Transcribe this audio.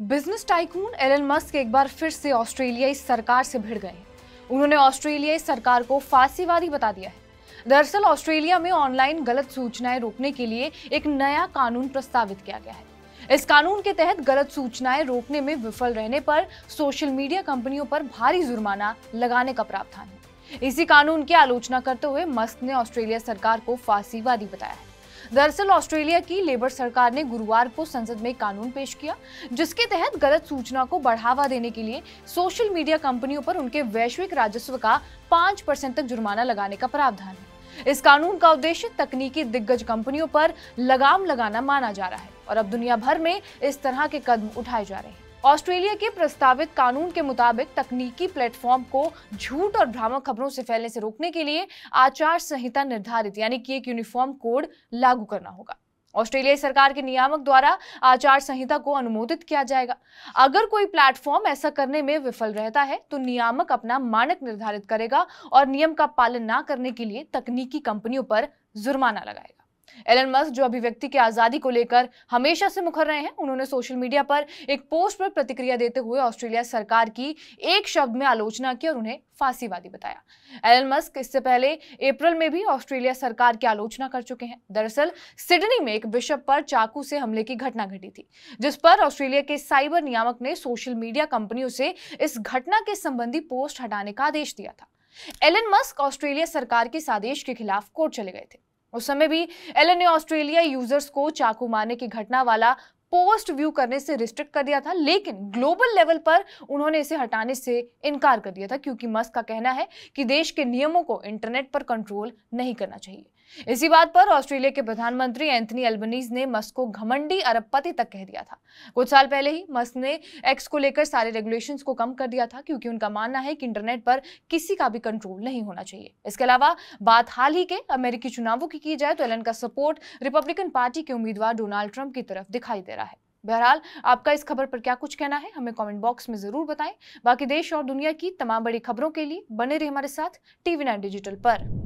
Business tycoon Elon Musk एक बार फिर से ऑस्ट्रेलियाई सरकार से भिड़ गए। उन्होंने ऑस्ट्रेलियाई सरकार को फांसीवादी बता दिया है। दरअसल ऑस्ट्रेलिया में ऑनलाइन गलत सूचनाएँ रोकने के लिए एक नया कानून प्रस्तावित किया गया है। इस कानून के तहत गलत सूचनाएँ रोकने में विफल रहने पर सोशल मीडिया कंपनियों पर भारी जुर्माना लगाने का प्रावधान है। इसी कानून की आलोचना करते हुए मस्क ने ऑस्ट्रेलिया सरकार को फांसीवादी बताया है। दरअसल ऑस्ट्रेलिया की लेबर सरकार ने गुरुवार को संसद में कानून पेश किया, जिसके तहत गलत सूचना को बढ़ावा देने के लिए सोशल मीडिया कंपनियों पर उनके वैश्विक राजस्व का पाँच परसेंट तक जुर्माना लगाने का प्रावधान है। इस कानून का उद्देश्य तकनीकी दिग्गज कंपनियों पर लगाम लगाना माना जा रहा है और अब दुनिया भर में इस तरह के कदम उठाए जा रहे हैं। ऑस्ट्रेलिया के प्रस्तावित कानून के मुताबिक तकनीकी प्लेटफॉर्म को झूठ और भ्रामक खबरों से फैलने से रोकने के लिए आचार संहिता निर्धारित, यानी कि एक यूनिफॉर्म कोड लागू करना होगा। ऑस्ट्रेलियाई सरकार के नियामक द्वारा आचार संहिता को अनुमोदित किया जाएगा। अगर कोई प्लेटफॉर्म ऐसा करने में विफल रहता है तो नियामक अपना मानक निर्धारित करेगा और नियम का पालन ना करने के लिए तकनीकी कंपनियों पर जुर्माना लगाएगा। एलन मस्क जो अभिव्यक्ति की आज़ादी को लेकर हमेशा से मुखर रहे हैं, उन्होंने सोशल मीडिया पर एक पोस्ट पर प्रतिक्रिया देते हुए ऑस्ट्रेलिया सरकार की एक शब्द में आलोचना की और उन्हें फांसीवादी बताया। एलन मस्क इससे पहले अप्रैल में भी ऑस्ट्रेलिया सरकार की आलोचना कर चुके हैं। दरअसल, सिडनी में एक बिशप पर चाकू से हमले की घटना घटी थी, जिस पर ऑस्ट्रेलिया के साइबर नियामक ने सोशल मीडिया कंपनियों से इस घटना के संबंधी पोस्ट हटाने का आदेश दिया था। एलन मस्क ऑस्ट्रेलिया सरकार के इस आदेश के खिलाफ कोर्ट चले गए थे। उस समय भी एलन ने ऑस्ट्रेलिया यूज़र्स को चाकू मारने की घटना वाला पोस्ट व्यू करने से रिस्ट्रिक्ट कर दिया था, लेकिन ग्लोबल लेवल पर उन्होंने इसे हटाने से इनकार कर दिया था, क्योंकि मस्क का कहना है कि देश के नियमों को इंटरनेट पर कंट्रोल नहीं करना चाहिए। इसी बात पर ऑस्ट्रेलिया के प्रधानमंत्री एंथनी एल्बनीज ने मस्क को घमंडी अरबपति तक कह दिया था। कुछ साल पहले ही मस्क ने एक्स को लेकर सारे रेगुलेशंस को कम कर दिया था, क्योंकि उनका मानना है कि इंटरनेट पर किसी का भी कंट्रोल नहीं होना चाहिए। इसके अलावा बात हाल ही के अमेरिकी चुनावों की की जाए तो एलन का सपोर्ट रिपब्लिकन पार्टी के उम्मीदवार डोनाल्ड ट्रंप की तरफ़ दिखाई दे रहा है। बहरहाल, आपका इस खबर पर क्या कुछ कहना है, हमें कमेंट बॉक्स में ज़रूर बताएँ। बाकी देश और दुनिया की तमाम बड़ी खबरों के लिए बने रहे हमारे साथ टीवी नाइन डिजिटल पर।